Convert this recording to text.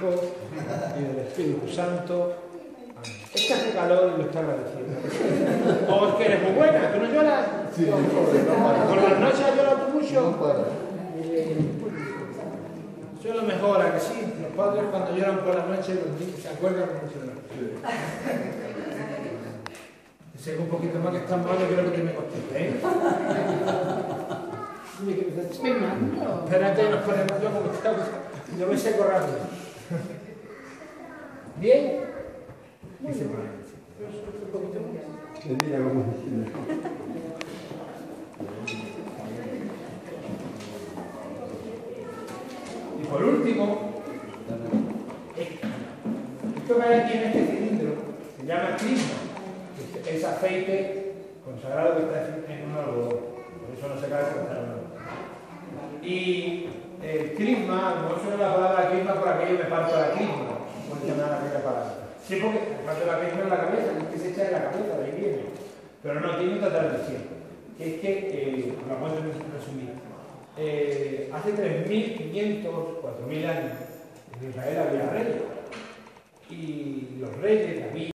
Hijo y del Espíritu Santo. Es que hace calor y lo está agradeciendo. O es que eres muy buena, ¿tú no lloras? Sí, ¿Por las noches has llorado tú mucho? Eso es lo mejor, ¿a que sí? Los padres cuando lloran por la noche, los niños se acuerdan mucho. Sé un poquito más que están mal, yo creo que te me conteste, ¿eh? Espérate, nos ponemos yo como está, yo me seco rápido. ¿Bien? Se. Y por último, esto que hay aquí en este cilindro se llama crisma, es aceite consagrado que está en un algodón, por eso no se cae algodón. Y el crisma, no suena la palabra crisma por aquello me parto la aquella palabra. Sí, porque me parto la crisma en la cabeza, es que se echa de la cabeza, de ahí viene. Pero no, tiene otra tradición, que es que, eh, la voy a resumir, eh, hace 3.500, 4.000 años, en Israel había reyes. Y los reyes, David,